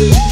you.